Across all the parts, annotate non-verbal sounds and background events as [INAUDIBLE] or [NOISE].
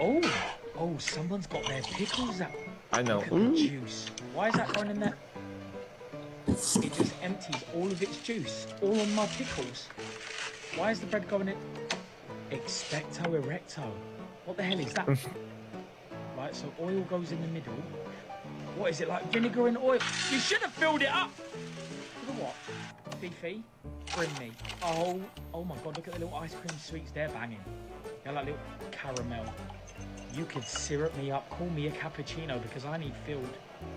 Oh, oh, someone's got their pickles out. I know. Look at the juice. Why is that going in there? It just empties all of its juice, all on my pickles. Why is the bread going in? Expecto erecto. What the hell is that? [LAUGHS] right, so oil goes in the middle. What is it like vinegar and oil? You should have filled it up. For the what? Beefy, bring me. Oh, oh my god! Look at the little ice cream sweets. They're banging. They're like little caramel. You could syrup me up. Call me a cappuccino because I need filled.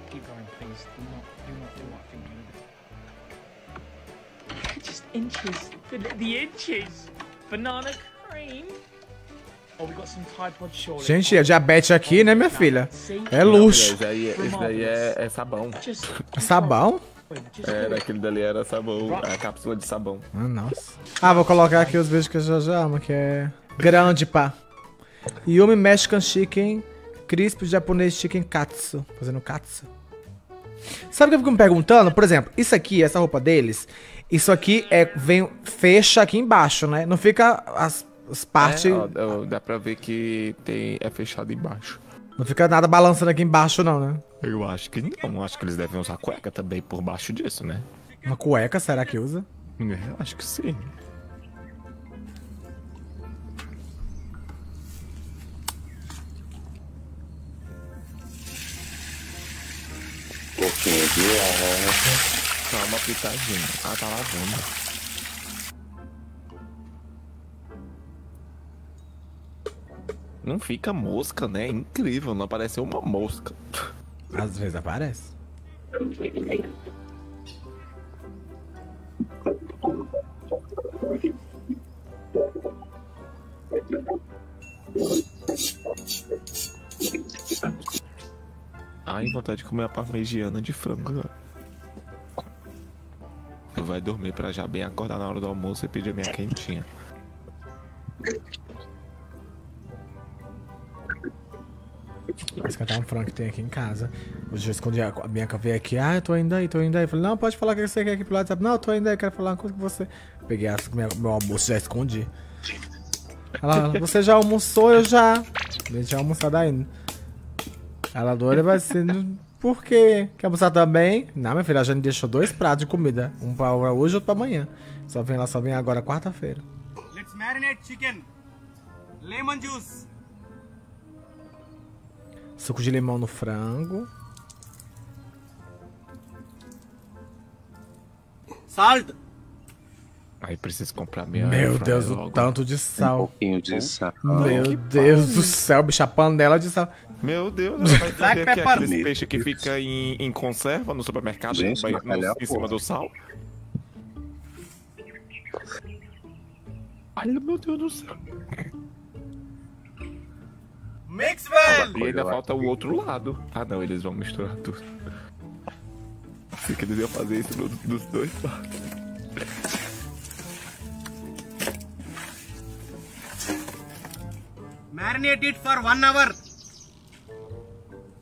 Keep going, please. Do not, do not do what I think you [LAUGHS] do. Just inches. The, the inches. Banana cream. Oh, we got some Tide Pod Surely. Gente, a diabetes aqui, né, minha filha? É Não, luxo. Esse daí, esse daí é, é sabão. [LAUGHS] Sabão? É, daquele dali era sabão, a cápsula de sabão. Ah, nossa. Ah, vou colocar aqui os vídeos que eu já já amo, que é... Grande, pá. Yumi Mexican Chicken, Crisp Japonês Chicken Katsu. Fazendo katsu. Sabe o que eu fico me perguntando? Por exemplo, isso aqui, essa roupa deles, isso aqui é, vem, fecha aqui embaixo, né? Não fica as, as partes... É, ó, dá- dá pra ver que tem, é fechado embaixo. Não fica nada balançando aqui embaixo, não, né? Eu acho que não, acho que eles devem usar cueca também por baixo disso, né? Uma cueca, será que usa? Eu acho que sim. Pouquinho de. Só uma pitadinha. Ah, tá lavando. Não fica mosca, né? Incrível, não apareceu uma mosca. Às vezes aparece. Ai, vontade de comer a parmegiana de frango. Tu vai dormir pra já bem acordar na hora do almoço e pedir a minha quentinha. Mas cantar um frango que tem aqui em casa. Hoje eu escondi, a a Bianca veio aqui, ah, eu tô indo aí, tô indo aí. Eu falei, não, pode falar o que você quer aqui pelo WhatsApp. Não, eu tô indo aí, quero falar uma coisa com você. Peguei as, minha, meu almoço já escondi. Ela, você já almoçou, eu já. A gente já almoçado ainda. Ela doida vai ser. Por quê? Quer almoçar também? Não, minha filha, já me deixou dois pratos de comida. Um pra hoje e outro pra amanhã. Só vem lá, só vem agora quarta-feira. Let's marinate chicken. Lemon juice. Suco de limão no frango. Salt. Aí preciso comprar minha. Meu Deus, o tanto de Um sal. pouquinho de sal. Meu Deus do céu, bicho, a panela de sal. Meu Deus, [LAUGHS] ela vai trazer aqui pepper. aqueles peixes que fica em, em conserva no supermercado Gente, vai- no- em cima porra. do sal. Olha, meu Deus do céu. Mix well. E ainda falta o outro lado. Ah, não, eles vão misturar tudo. Pensei que eles iam fazer isso no- dos dois lados. Marinate it for one hour.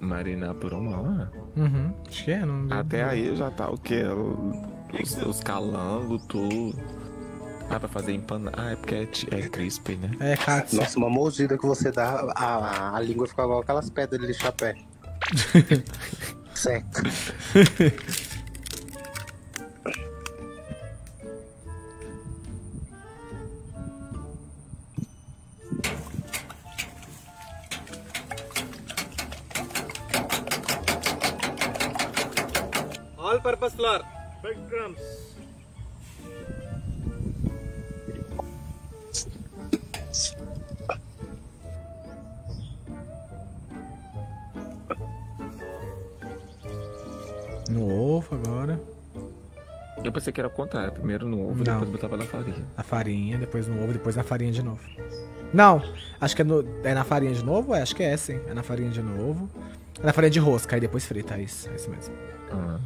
Marinar por uma hora? Uhum, acho que é, não. Até aí já tá o quê? Os, os calangos, tudo. Ah, pra fazer empanada. Ah, é porque é, é crispy, né? É, katsu. Nossa, uma mordida que você dá, a, a língua fica igual aquelas pedras de chapéu. [LAUGHS] Seca. [LAUGHS] All purpose flour. Big drums. No ovo agora. Eu pensei que era o contrário. Primeiro no ovo, Não. depois botava na farinha. A farinha, depois no ovo, depois na farinha de novo. Não, acho que é, no- é na farinha de novo? É, acho que é sim. É na farinha de novo. É na farinha de rosca, aí depois frita, é isso, é isso mesmo. Ah.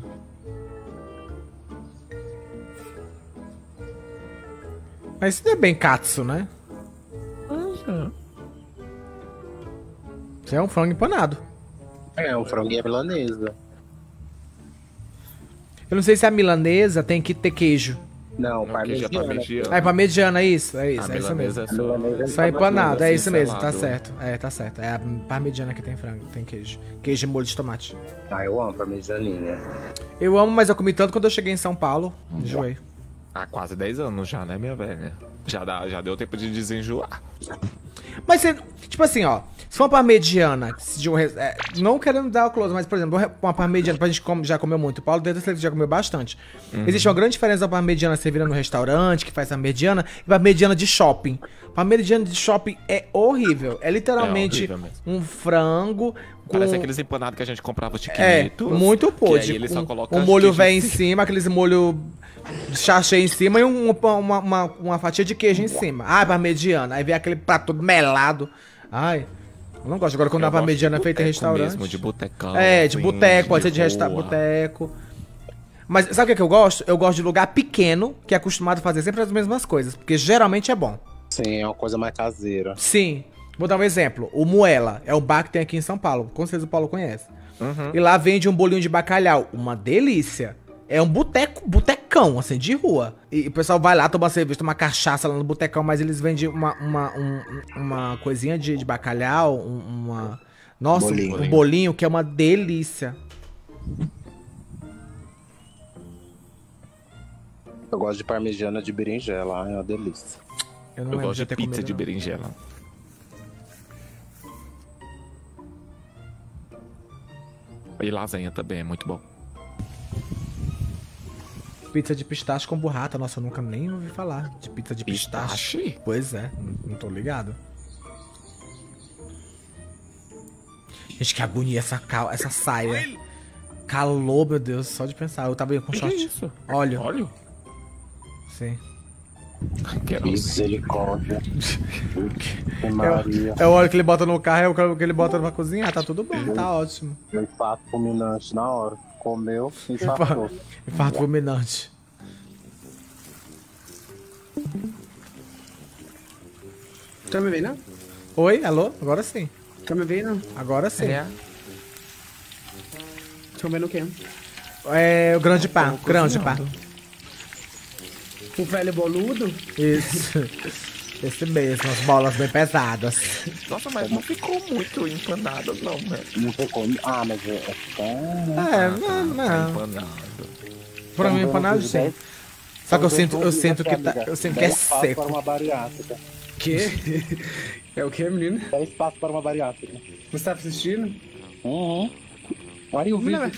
Mas isso não é bem katsu, né? Isso é um frango empanado. É, um franguinho milanesa. Eu não sei se a milanesa tem que ter queijo. Não, Não, queijo é parmegiana. parmegiana. É é isso? É isso, A é isso mesmo. é só... Milanesa Só empanado, é isso mesmo, tá selado. certo. É, tá certo. É a parmegiana que tem frango, tem queijo. Queijo e molho de tomate. Ah, eu amo parmegianinha. Eu amo, mas eu comi tanto quando eu cheguei em São Paulo. Enjoei. Há quase 10 anos já, né, minha velha? Já, dá, já deu tempo de desenjoar. Mas você, tipo assim, ó. Se for uma parmegiana, se de um, é, não querendo dar o close, mas, por exemplo, uma parmegiana, pra gente come, já comeu muito. O Paulo dentro que já comeu bastante. Uhum. Existe uma grande diferença da parmegiana servida no restaurante, que faz parmegiana, e parmegiana de shopping. Parmegiana de shopping é horrível. É literalmente É horrível um frango com... Parece aqueles empanados que a gente comprava É, chiquinitos. muito que podre. aí eles só Um, um molho velho em cima. aqueles molho chachê em cima e um- uma, uma, uma fatia de queijo em cima. Ai, parmegiana. Aí vem aquele prato todo melado. Ai, eu não gosto. Agora quando Eu a gosto parmegiana é de feita em restaurante. Mesmo, de botecão. é, de assim, boteco, pode ser de resta rua. boteco. Mas sabe o que, é que eu gosto? Eu gosto de lugar pequeno, que é acostumado a fazer sempre as mesmas coisas. Porque geralmente é bom. Sim, é uma coisa mais caseira. Sim. Vou dar um exemplo. O Muela é o bar que tem aqui em São Paulo. Com certeza o Paulo conhece. Uhum. E lá vende um bolinho de bacalhau. Uma delícia. É um boteco, botecão, assim, de rua. E o pessoal vai lá tomar cerveja, tomar cachaça lá no botecão, mas eles vendem uma, uma, um- uma coisinha de, de bacalhau, um- uma. Nossa, um Bolinho. um bolinho que é uma delícia. Eu gosto de parmegiana de berinjela, é uma delícia. Eu não Eu gosto de ter pizza comido, de não. berinjela. E lasanha também é muito bom. Pizza de pistache com burrata. Nossa, eu nunca nem ouvi falar de pizza de pistache. Pistache? Pois é, não, tô ligado. Gente, que agonia essa, cal essa saia. Calor, meu Deus, só de pensar. Eu tava com Que short. isso? Óleo. Óleo? Sim. Misericórdia. [LAUGHS] Maria. É o óleo que ele bota no carro, é o que ele bota pra cozinhar. Tá tudo bem, tá ótimo. Um infarto fulminante na hora. Comeu, infartou. Infarto fulminante. Tá me vendo? Oi, alô? Agora sim. Tá me vendo? Agora sim. É, Tô vendo o quê? o grande pá. Grande pá. O velho boludo? Isso. Esse mesmo, as bolas bem pesadas. Nossa, mas não ficou muito empanado, não, né? Não ficou. Ah, mas é. é tão- É, não, Tá não. empanado. Pra mim, empanado sim. Só que eu sinto, eu sinto que tá, eu sinto que é seco. para uma bariátrica. Que? [LAUGHS] É o que, menino? 10 passos para uma bariátrica. Você tá assistindo? Uhum. Olha o vídeo.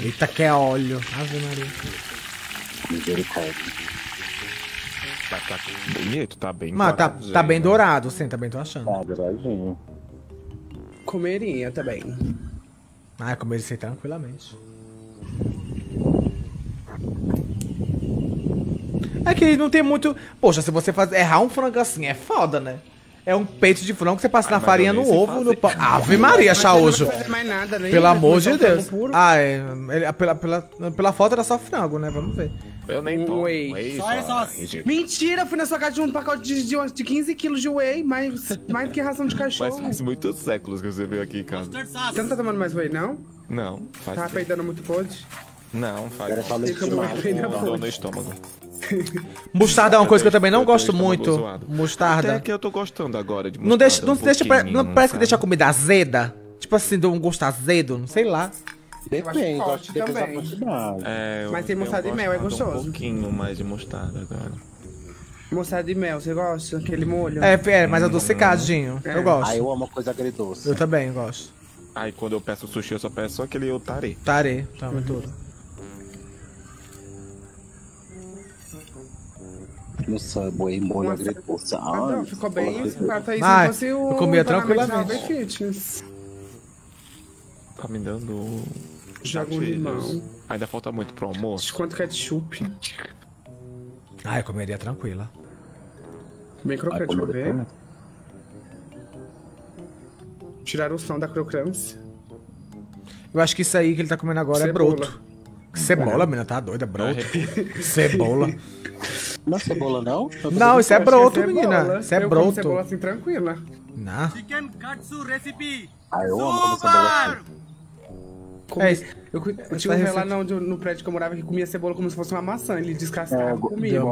Eita, que é óleo. Ave Maria. Misericórdia. Tá, tá bonito, tá bem Mas tá, douradinho, tá bem né? dourado, sim, também tô achando. Tá, douradinho. Comeria também. Ah, comer isso aí tranquilamente. É que não tem muito. Poxa, se você faz... errar um frango assim, é foda, né? É um peito de frango que você passa Ah, na farinha no ovo no pão. Ave Maria, chaojo. Né? Pelo amor de Deus. Ah, é. ele- Pela, pela, pela foto era só frango, né? Vamos ver. Eu nem tomo. Whey. Whey, Só é só- só- ridículo. Mentira, fui na sua casa de um pacote de, de, de 15 quilos de whey, mais, mais do que ração de Mas cachorro. faz muitos séculos que você veio aqui em casa. Você não tá tomando mais whey, não? Não, faz Tá tempo. peidando muito podre? Não, faz. Agora fala bem na Dor no estômago. [LAUGHS] Mostarda é uma coisa que eu também não Eu gosto muito. zoado. Mostarda. Até que eu tô gostando agora de Não deixa, não mostarda, um deixa, não parece que deixa a comida azeda? Tipo assim, de um gosto azedo, não sei lá. Depende, acho acho que depende da também. quantidade. É, eu Mas tem mostarda e mel, é gostoso. Um pouquinho mais de mostarda agora. Mostarda de mel, você gosta? Aquele molho? É, é mais adocicadinho. É. Eu gosto. Ah, eu amo coisa agridoce. Eu também gosto. Aí quando eu peço sushi, eu só peço aquele otare. Tare, toma tudo. No Subway, molho Nossa. agridoce. Ah, não, ficou bem. Isso Ai, se fosse o eu comia tranquilamente. Tá me dando. Joga um limão. Ainda falta muito pro almoço. Quanto ketchup. Ah, eu comeria tranquila. Bem crocante, vou ver. Tirar o som da crocância. Eu acho que isso aí que ele tá comendo agora é Cebola. broto. Cebola, menina, tá doida, broto. Cebola. Não é cebola, não? [LAUGHS] Não, isso é achei broto, cebola. menina. Isso é Eu broto. cebola assim, tranquila. Não. Chicken katsu recipe. Ah, eu amo cebola Super! assim. Comia- É isso. eu, eu tinha um velho lá no, no prédio que eu morava que comia cebola como se fosse uma maçã. Ele descascava É, e comia. É.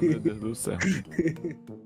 Meu Deus do céu. [LAUGHS]